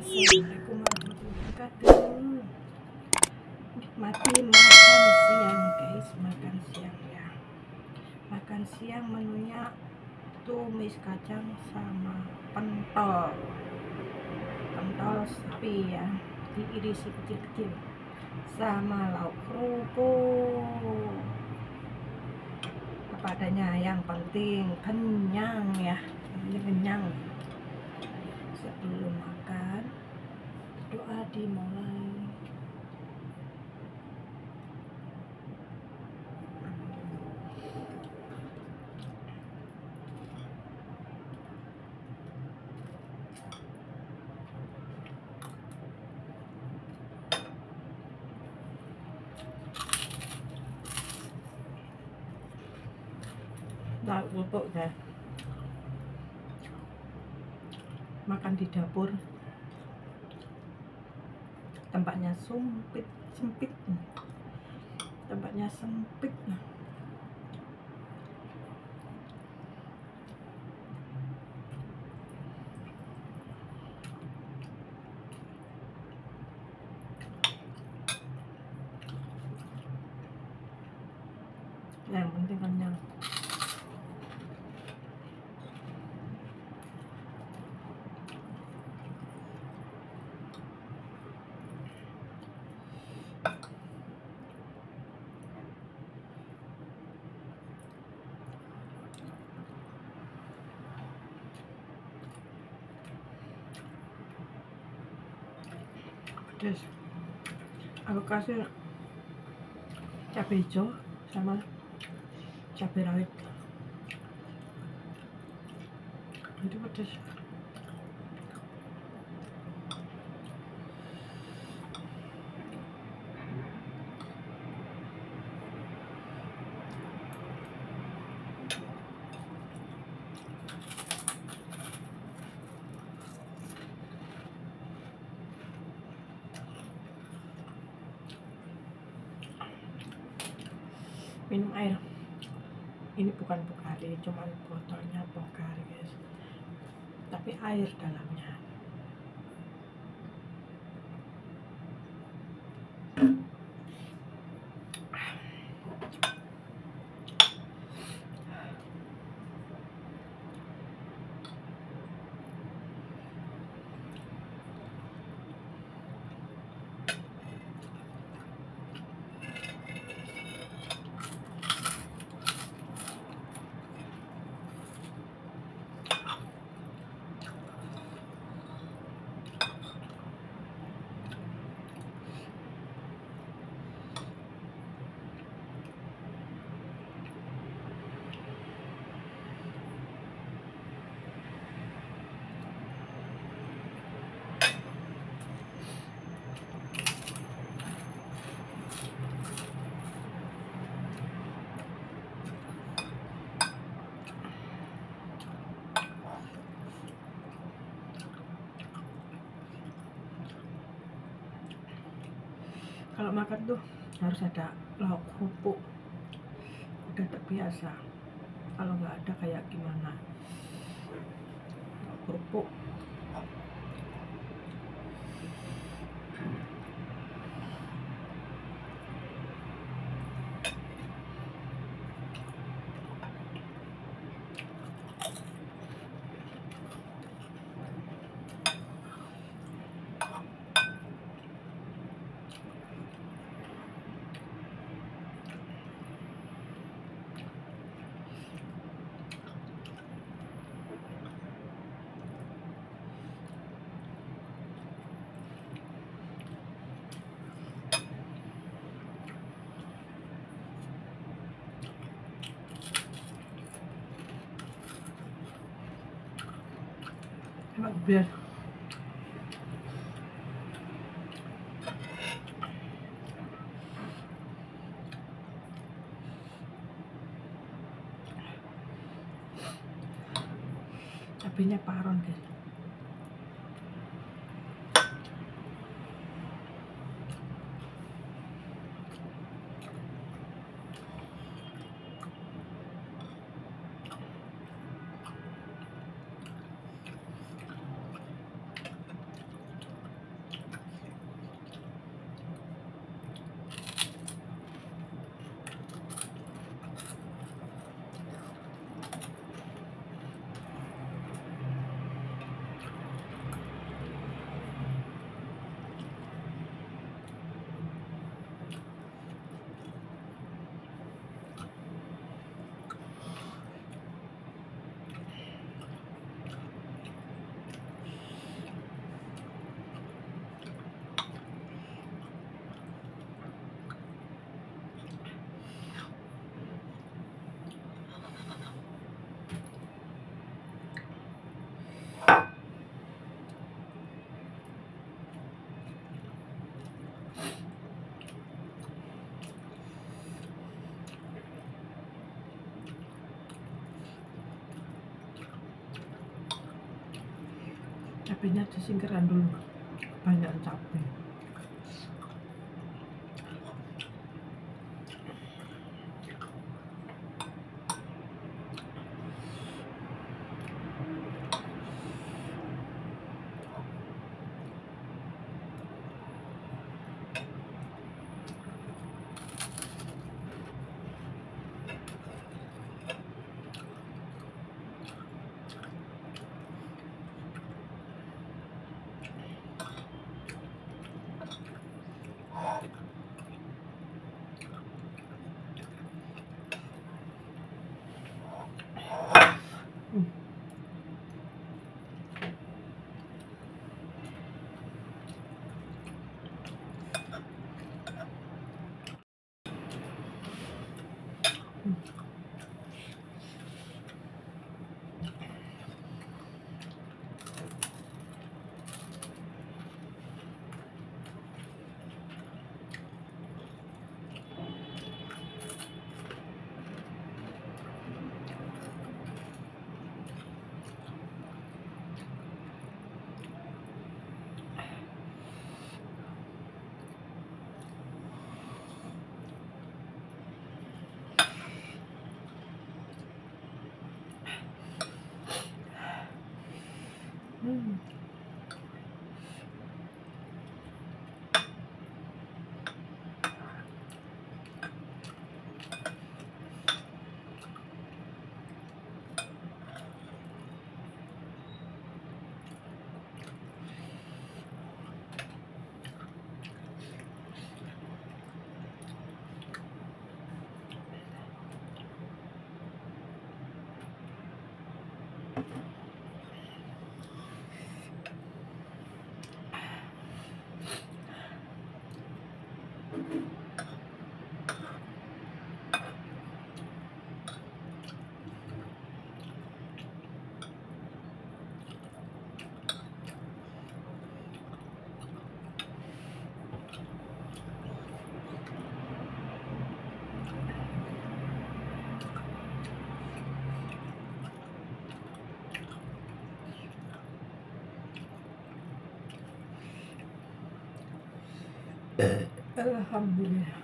Assalamualaikum warahmatullahi wabarakatuh. Nikmati makan siang guys, makan siang ya. Makan siang menunya tumis kacang sama pentol. Pentol sapi ya, diiris kecil-kecil sama lauk kerupuk. Apa adanya yang penting kenyang ya, ini kenyang. Sebelum makan doa dimulai. Lauk kerupuk ya. Makan di dapur tempatnya sempit sempit. Tempatnya sempit. yang Entonces, a lo que hace se llama Chaperaveta. Entonces, minum air. Ini bukan Pocari cuman botolnya Pocari guys. Tapi air dalamnya kalau makan tuh harus ada lauk kerupuk. Udah terbiasa. Kalau nggak ada kayak gimana? Kerupuk biar. Cabenya paron guys cabenya disingkirkan dulu banyak cabai Alhamdulillah